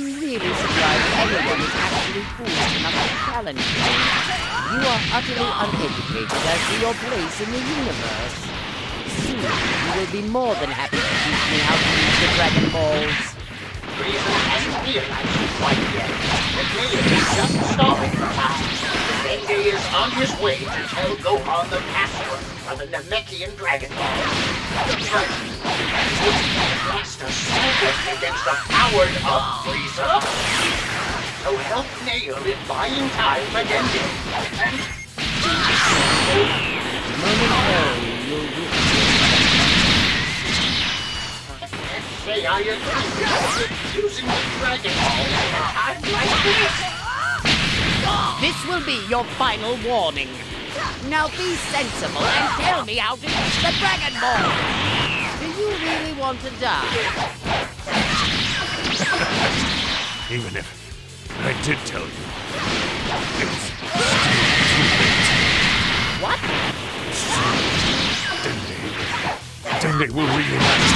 anyone is actually foolish enough to challenge me. You are utterly uneducated as to your place in the universe. Soon, you will be more than happy to teach me how to use the Dragon Balls. Frieza hasn't realized it quite yet. Dragon is just stalling for time. Dende is on his way to tell Gohan the password for the Namekian Dragon Ball. Dragon blast a super against the powered up Frieza. So help Nail in buying time against him. Momentarily, you'll witness Say I with using the Dragon Ball at a like this. This will be your final warning. Now be sensible and tell me how to use the Dragon Ball. You really want to die? Even if I did tell you, it's What? Dende. Dende will reunite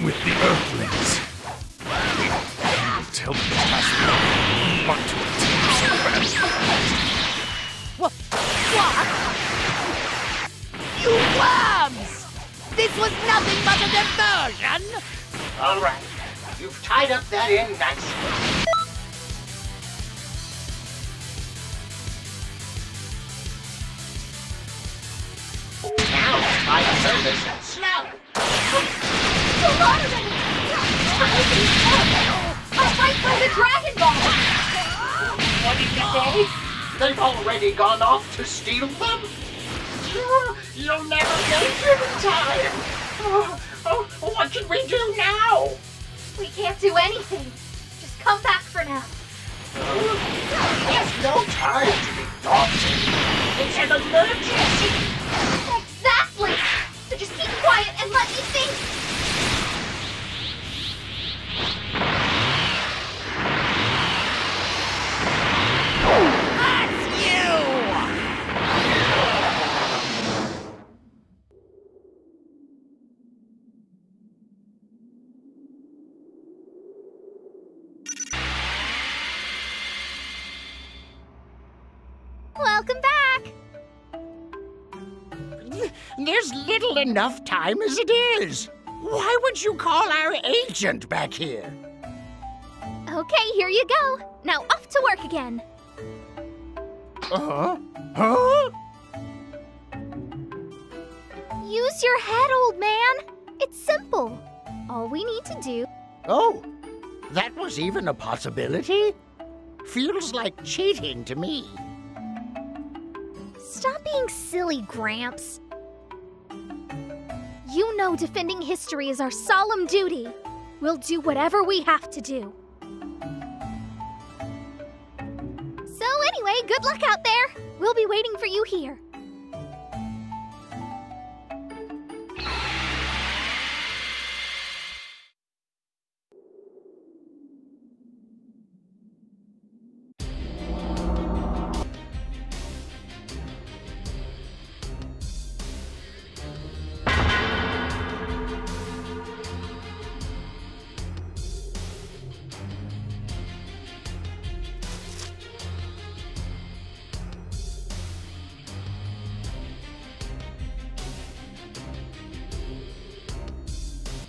with the Earthlings. Tell them the password. Want to attack so bad. What? What? You worms! This was nothing but a diversion! All right, you've tied up that end nicely. Now, my service and slug. I'll fight for the Dragon Ball! What did you say? They've already gone off to steal them? You'll never get here in time. Oh, oh, what can we do now? We can't do anything. Just come back for now. There's no time to be daunted. It's an emergency. Welcome back! There's little enough time as it is. Why would you call our agent back here? Okay, here you go. Now off to work again. Uh-huh. Huh? Use your head, old man. It's simple. All we need to do. Oh, that was even a possibility? Feels like cheating to me. Being silly, Gramps. You know defending history is our solemn duty. We'll do whatever we have to do. So, anyway, good luck out there. We'll be waiting for you here.